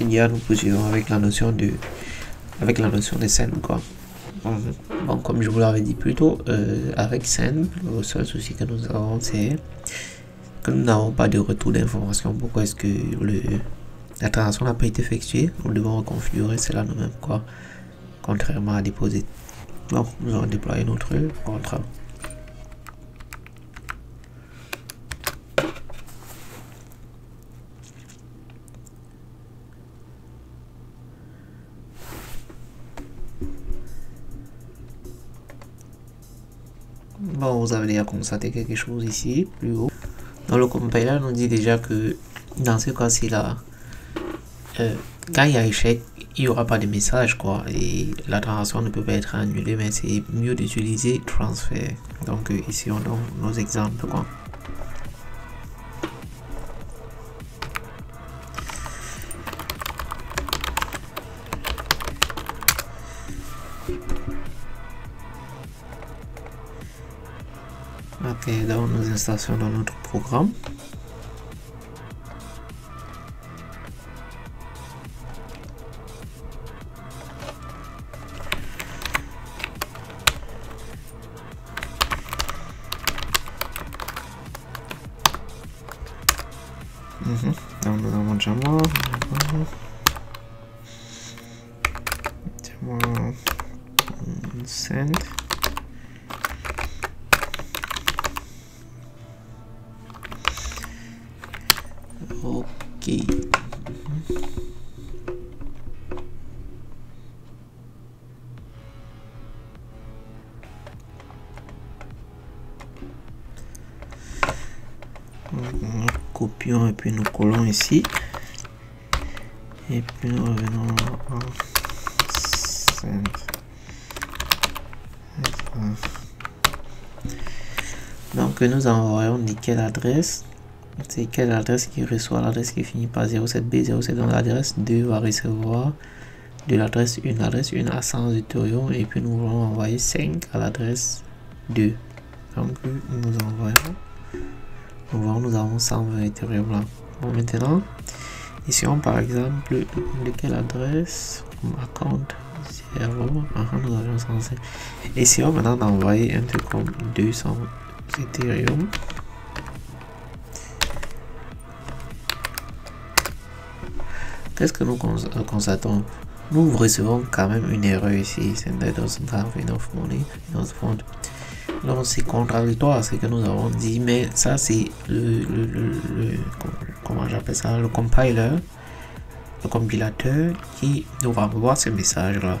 Hier, nous poursuivons avec la notion de, avec la notion de scène, quoi. Bon, comme je vous l'avais dit plus tôt, euh, avec scène, le seul souci que nous avons, c'est que nous n'avons pas de retour d'information. Pourquoi est-ce que le, la transaction n'a pas été effectuée? Nous devons reconfigurer cela nous-mêmes, quoi. Contrairement à déposer. Bon, nous allons déployer notre contrat. Bon, vous avez déjà constaté quelque chose ici, plus haut. Dans le compiler, on dit déjà que dans ce cas-ci, là, euh, quand il y a échec, il n'y aura pas de message, quoi. Et la transaction ne peut pas être annulée, mais c'est mieux d'utiliser transfert. Donc, ici, on a nos exemples, quoi. Ok, donc nous installons dans notre programme. Mhm. Donc nous avons Jama. Jama. Send. Ok. Nous copions et puis nous collons ici. Et puis nous revenons en. Donc nous envoyons nickel adresse c'est quelle adresse qui reçoit l'adresse qui finit par 07B07 donc l'adresse 2 va recevoir de l'adresse 1 l'adresse 1 à 100 Ethereum et puis nous allons envoyer 5 à l'adresse 2 donc nous envoyons nous voyons nous avons 120 Ethereum là bon maintenant ici on par exemple de quelle adresse? Account 0 nous avons 105 et si on maintenant d'envoyer un truc comme 200 Ethereum Qu'est-ce que nous constatons? Nous recevons quand même une erreur ici. C'est doesn't have enough money. Donc c'est contradictoire ce que nous avons dit, mais ça c'est le, le, le, comment j'appelle ça, le compiler, le compilateur qui nous voir ce message là.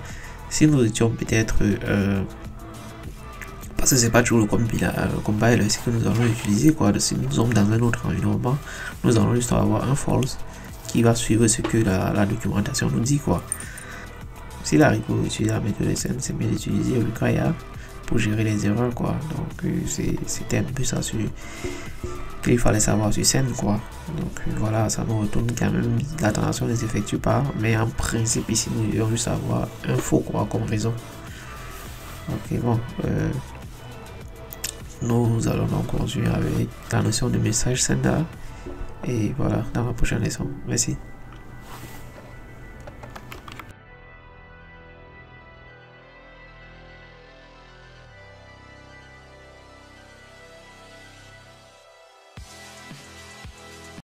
Si nous étions peut-être euh, parce que c'est pas toujours le compiler, le compiler ce que nous allons utiliser quoi. Si nous sommes dans un autre environnement, nous allons juste avoir un false qui va suivre ce que la, documentation nous dit quoi. Si la repo utilise la méthode SM, c'est mieux d'utiliser Lucaya pour gérer les erreurs quoi. Donc euh, c'était un peu ça qu'il fallait savoir sur scène quoi. Donc euh, voilà, ça nous retourne quand même la transaction ne s'effectue pas, mais en principe ici nous devons juste avoir un faux quoi comme raison. Ok bon. Euh, nous allons donc continuer avec la notion de message sender. Et voilà, dans la prochaine leçon. Merci.